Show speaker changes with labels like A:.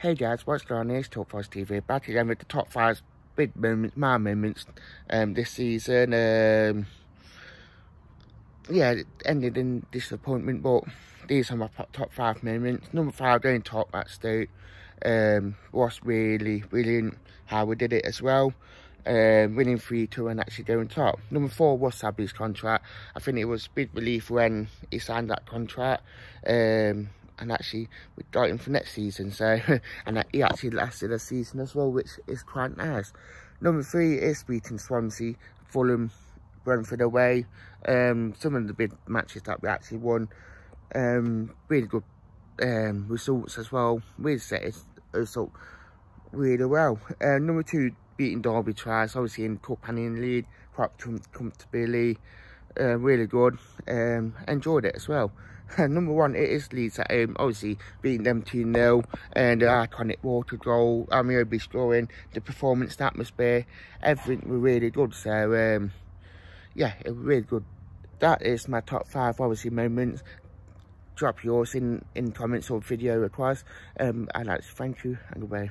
A: Hey guys, what's going on? It's Talk Forest TV back again with the top five big moments, my moments um, this season. Um, yeah, it ended in disappointment, but these are my top five moments. Number five, going top at Stoke um, was really brilliant how we did it as well. Um, winning 3-2 and actually going top. Number four was Sabri's contract. I think it was big relief when he signed that contract. Um, and actually we're him for next season so and he actually lasted a season as well which is quite nice. Number three is beating swansea fulham brentford away. Um some of the big matches that we actually won um really good um results as well. We set result really well. Uh, number two beating derby twice obviously in cup and in quite comfortably uh, really good. Um enjoyed it as well number one, it is Leeds at home, obviously beating them 2 0, and the iconic water goal, Ameobi scoring, the performance, the atmosphere, everything was really good. So, um, yeah, it was really good. That is my top five, obviously, moments. Drop yours in, in comments or video requests. Um, I'd like to thank you and goodbye.